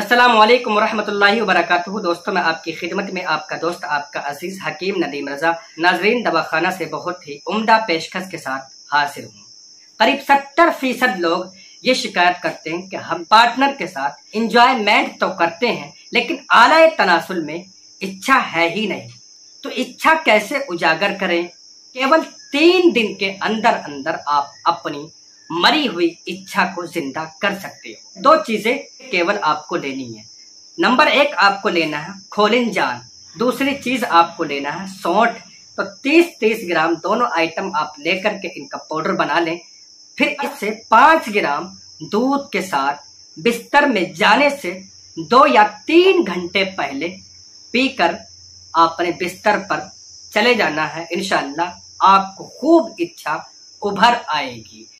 अस्सलाम वालेकुम रहमतुल्लाहि व बरकातुहू दोस्तों, मैं आपकी खिदमत में आपका दोस्त, आपका अज़ीज़ हकीम नदीम रजा, नाजरीन दवाखाना से बहुत ही उम्दा पेशकश के साथ हाजिर हूँ। करीब सत्तर फ़ीसद लोग ये शिकायत करते हैं कि हम पार्टनर के साथ इंजॉयमेंट तो करते हैं, लेकिन आला तनासुल में इच्छा है ही नहीं। तो इच्छा कैसे उजागर करें? केवल तीन दिन के अंदर अंदर आप अपनी मरी हुई इच्छा को ज़िंदा कर सकते हो। दो चीज़ें केवल आपको लेनी है। नंबर एक आपको लेना है खोलिन जान। दूसरी चीज़ आपको लेना है सौठ। तो 30-30 ग्राम दोनों आइटम आप लेकर के इनका पाउडर बना लें। फिर इससे पाँच ग्राम दूध के साथ बिस्तर में जाने से दो या तीन घंटे पहले पीकर अपने बिस्तर पर चले जाना है। इनशाला आपको खूब इच्छा उभर आएगी।